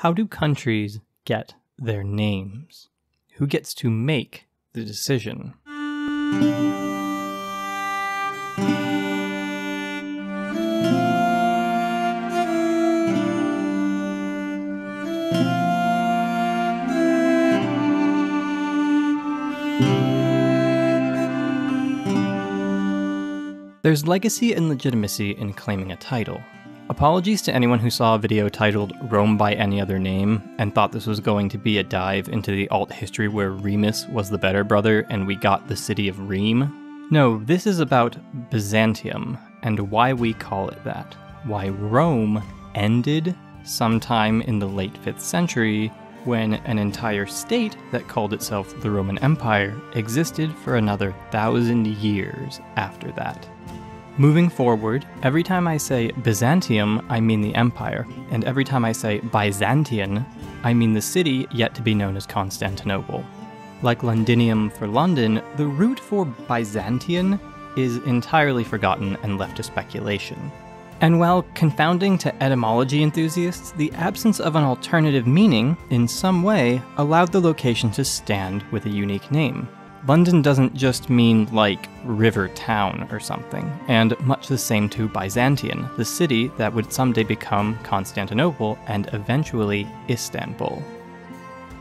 How do countries get their names? Who gets to make the decision? There's legacy and legitimacy in claiming a title. Apologies to anyone who saw a video titled Rome by Any Other Name and thought this was going to be a dive into the alt history where Remus was the better brother and we got the city of Rheims. No, this is about Byzantium and why we call it that. Why Rome ended sometime in the late 5th century when an entire state that called itself the Roman Empire existed for another thousand years after that. Moving forward, every time I say Byzantium, I mean the empire, and every time I say Byzantion, I mean the city yet to be known as Constantinople. Like Londinium for London, the root for Byzantion is entirely forgotten and left to speculation. And while confounding to etymology enthusiasts, the absence of an alternative meaning, in some way, allowed the location to stand with a unique name. London doesn't just mean like river town or something, and much the same to Byzantium, the city that would someday become Constantinople and eventually Istanbul.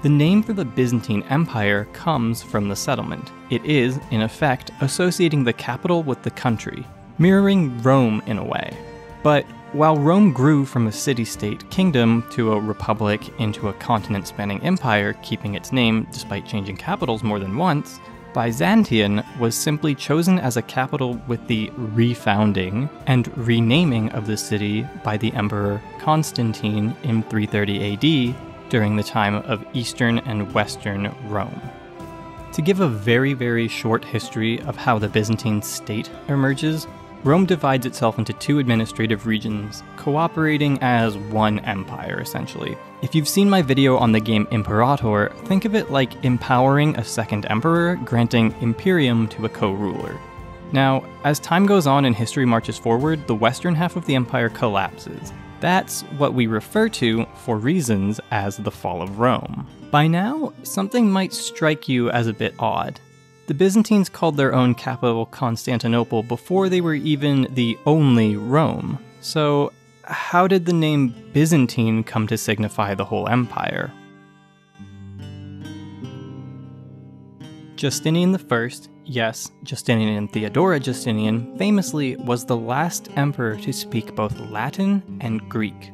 The name for the Byzantine Empire comes from the settlement. It is, in effect, associating the capital with the country, mirroring Rome in a way. But while Rome grew from a city state kingdom to a republic into a continent spanning empire, keeping its name despite changing capitals more than once, Byzantium was simply chosen as a capital with the refounding and renaming of the city by the Emperor Constantine in 330 AD during the time of Eastern and Western Rome. To give a very, very short history of how the Byzantine state emerges, Rome divides itself into two administrative regions, cooperating as one empire, essentially. If you've seen my video on the game Imperator, think of it like empowering a second emperor, granting imperium to a co ruler. Now, as time goes on and history marches forward, the western half of the empire collapses. That's what we refer to, for reasons, as the fall of Rome. By now, something might strike you as a bit odd. The Byzantines called their own capital Constantinople before they were even the only Rome. So, how did the name Byzantine come to signify the whole empire? Justinian I, yes, Justinian and Theodora Justinian, famously was the last emperor to speak both Latin and Greek,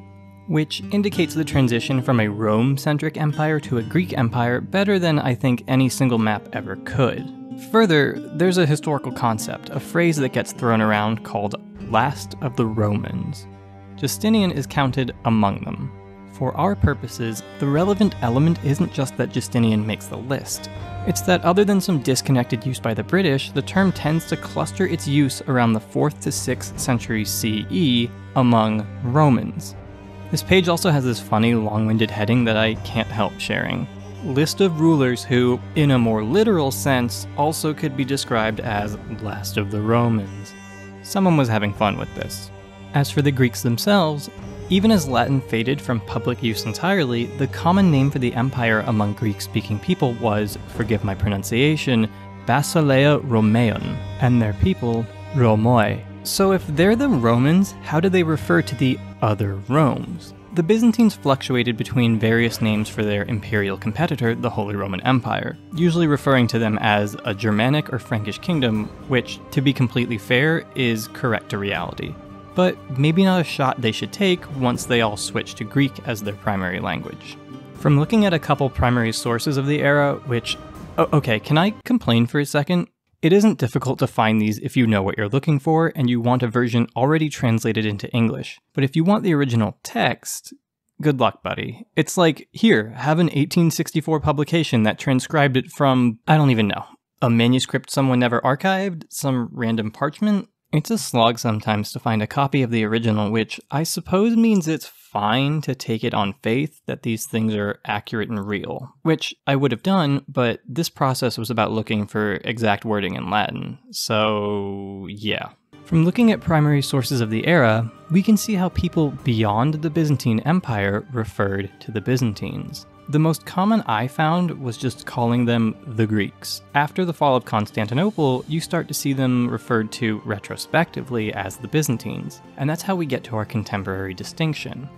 which indicates the transition from a Rome centric empire to a Greek empire better than I think any single map ever could. Further, there's a historical concept, a phrase that gets thrown around called last of the Romans. Justinian is counted among them. For our purposes, the relevant element isn't just that Justinian makes the list. It's that other than some disconnected use by the British, the term tends to cluster its use around the 4th to 6th century CE among Romans. This page also has this funny long winded heading that I can't help sharing list of rulers who, in a more literal sense, also could be described as last of the Romans. Someone was having fun with this. As for the Greeks themselves, even as Latin faded from public use entirely, the common name for the empire among Greek speaking people was, forgive my pronunciation, Basileia Romaeon, and their people, Romoi. So if they're the Romans, how do they refer to the other Romes? The Byzantines fluctuated between various names for their imperial competitor, the Holy Roman Empire, usually referring to them as a Germanic or Frankish kingdom, which, to be completely fair, is correct to reality. But maybe not a shot they should take once they all switch to Greek as their primary language. From looking at a couple primary sources of the era, which. Oh, okay, can I complain for a second? It isn't difficult to find these if you know what you're looking for and you want a version already translated into English. But if you want the original text, good luck, buddy. It's like, here, have an 1864 publication that transcribed it from, I don't even know, a manuscript someone never archived, some random parchment. It's a slog sometimes to find a copy of the original, which I suppose means it's fine to take it on faith that these things are accurate and real, which I would have done, but this process was about looking for exact wording in Latin. So, yeah. From looking at primary sources of the era, we can see how people beyond the Byzantine Empire referred to the Byzantines. The most common I found was just calling them the Greeks. After the fall of Constantinople, you start to see them referred to retrospectively as the Byzantines, and that's how we get to our contemporary distinction.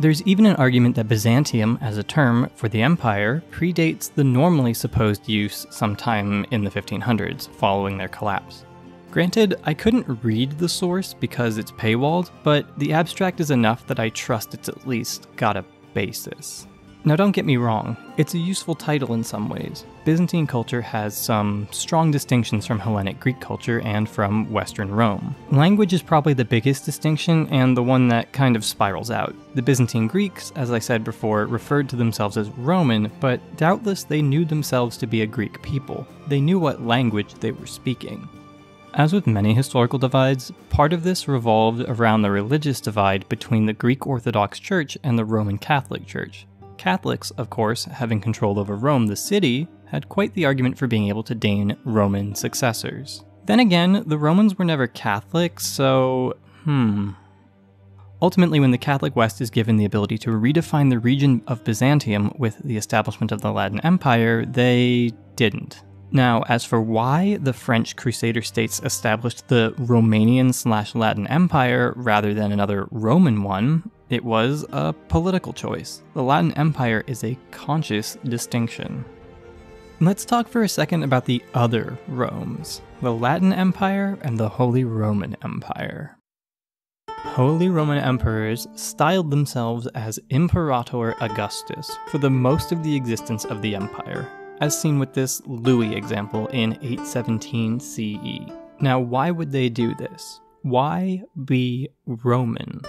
There's even an argument that Byzantium as a term for the empire predates the normally supposed use sometime in the 1500s, following their collapse. Granted, I couldn't read the source because it's paywalled, but the abstract is enough that I trust it's at least got a basis. Now, don't get me wrong, it's a useful title in some ways. Byzantine culture has some strong distinctions from Hellenic Greek culture and from Western Rome. Language is probably the biggest distinction and the one that kind of spirals out. The Byzantine Greeks, as I said before, referred to themselves as Roman, but doubtless they knew themselves to be a Greek people. They knew what language they were speaking. As with many historical divides, part of this revolved around the religious divide between the Greek Orthodox Church and the Roman Catholic Church. Catholics, of course, having control over Rome, the city, had quite the argument for being able to deign Roman successors. Then again, the Romans were never Catholic, so hmm. Ultimately, when the Catholic West is given the ability to redefine the region of Byzantium with the establishment of the Latin Empire, they didn't. Now, as for why the French Crusader states established the Romanian slash Latin Empire rather than another Roman one, it was a political choice. The Latin Empire is a conscious distinction. Let's talk for a second about the other Romes the Latin Empire and the Holy Roman Empire. Holy Roman emperors styled themselves as Imperator Augustus for the most of the existence of the empire, as seen with this Louis example in 817 CE. Now, why would they do this? Why be Roman?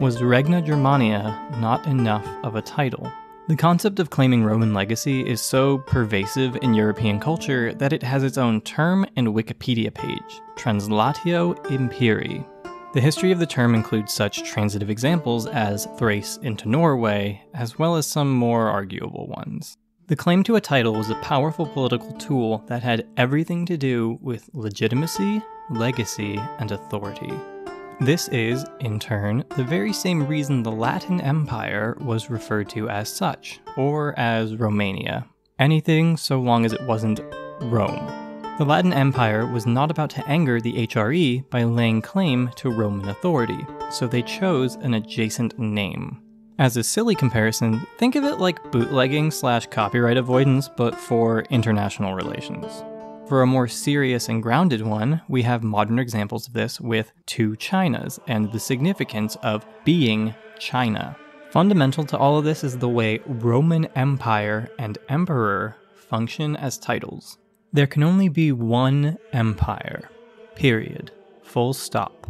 Was Regna Germania not enough of a title? The concept of claiming Roman legacy is so pervasive in European culture that it has its own term and Wikipedia page, Translatio Imperii. The history of the term includes such transitive examples as Thrace into Norway, as well as some more arguable ones. The claim to a title was a powerful political tool that had everything to do with legitimacy, legacy, and authority. This is, in turn, the very same reason the Latin Empire was referred to as such, or as Romania. Anything so long as it wasn't Rome. The Latin Empire was not about to anger the HRE by laying claim to Roman authority, so they chose an adjacent name. As a silly comparison, think of it like bootlegging slash copyright avoidance, but for international relations. For a more serious and grounded one, we have modern examples of this with two Chinas and the significance of being China. Fundamental to all of this is the way Roman Empire and Emperor function as titles. There can only be one empire. Period. Full stop.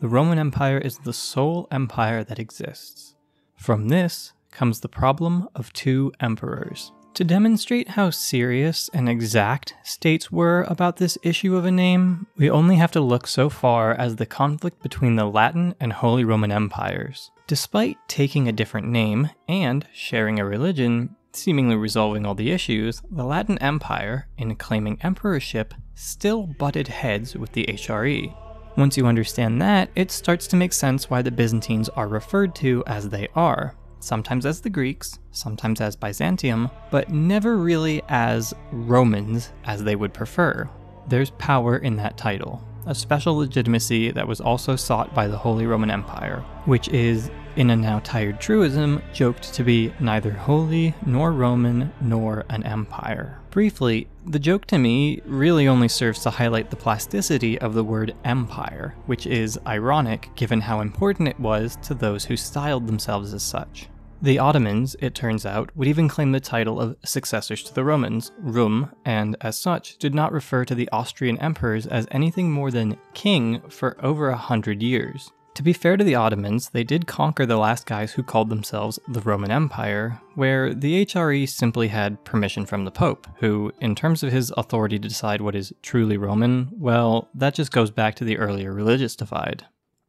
The Roman Empire is the sole empire that exists. From this comes the problem of two emperors. To demonstrate how serious and exact states were about this issue of a name, we only have to look so far as the conflict between the Latin and Holy Roman Empires. Despite taking a different name and sharing a religion, seemingly resolving all the issues, the Latin Empire, in claiming emperorship, still butted heads with the HRE. Once you understand that, it starts to make sense why the Byzantines are referred to as they are. Sometimes as the Greeks, sometimes as Byzantium, but never really as Romans as they would prefer. There's power in that title, a special legitimacy that was also sought by the Holy Roman Empire, which is, in a now tired truism, joked to be neither holy, nor Roman, nor an empire. Briefly, the joke to me really only serves to highlight the plasticity of the word empire, which is ironic given how important it was to those who styled themselves as such. The Ottomans, it turns out, would even claim the title of successors to the Romans, Rum, and as such did not refer to the Austrian emperors as anything more than king for over a hundred years. To be fair to the Ottomans, they did conquer the last guys who called themselves the Roman Empire, where the HRE simply had permission from the Pope, who, in terms of his authority to decide what is truly Roman, well, that just goes back to the earlier religious divide.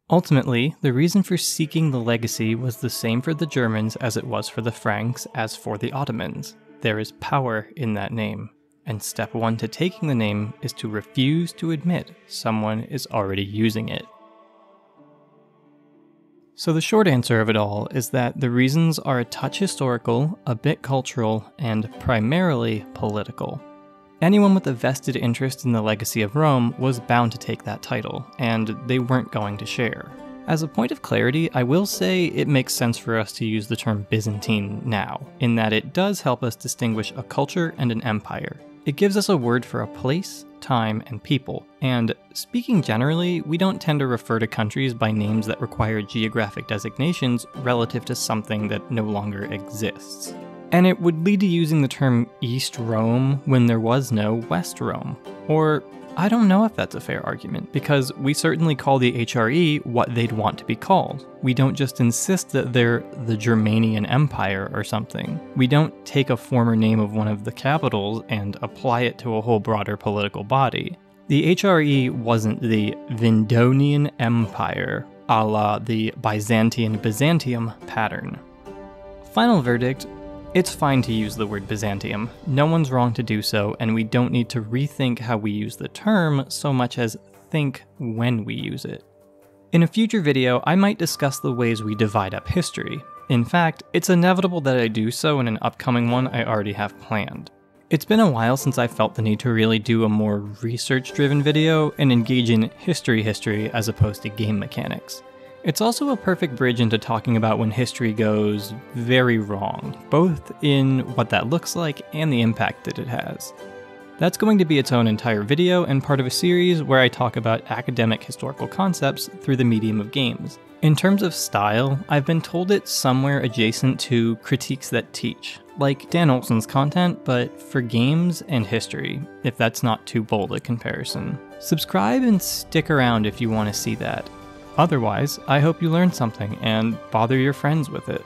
Ultimately, the reason for seeking the legacy was the same for the Germans as it was for the Franks as for the Ottomans. There is power in that name. and step one to taking the name is to refuse to admit someone is already using it. So, the short answer of it all is that the reasons are a touch historical, a bit cultural, and primarily political. Anyone with a vested interest in the legacy of Rome was bound to take that title, and they weren't going to share. As a point of clarity, I will say it makes sense for us to use the term Byzantine now, in that it does help us distinguish a culture and an empire. It gives us a word for a place, time, and people, and speaking generally, we don't tend to refer to countries by names that require geographic designations relative to something that no longer exists. And it would lead to using the term East Rome when there was no West Rome. Or, I don't know if that's a fair argument, because we certainly call the HRE what they'd want to be called. We don't just insist that they're the Germanian Empire or something. We don't take a former name of one of the capitals and apply it to a whole broader political body. The HRE wasn't the Vindonian Empire, a la the Byzantine Byzantium pattern. Final verdict it's fine to use the word Byzantium. No one's wrong to do so, and we don't need to rethink how we use the term so much as think when we use it. In a future video, I might discuss the ways we divide up history. In fact, it's inevitable that I do so in an upcoming one I already have planned. It's been a while since I felt the need to really do a more research driven video and engage in history history as opposed to game mechanics. It's also a perfect bridge into talking about when history goes very wrong, both in what that looks like and the impact that it has. That's going to be its own entire video and part of a series where I talk about academic historical concepts through the medium of games. In terms of style, I've been told it's somewhere adjacent to critiques that teach, like Dan Olson's content, but for games and history, if that's not too bold a comparison. Subscribe and stick around if you want to see that. Otherwise, I hope you learned something and bother your friends with it.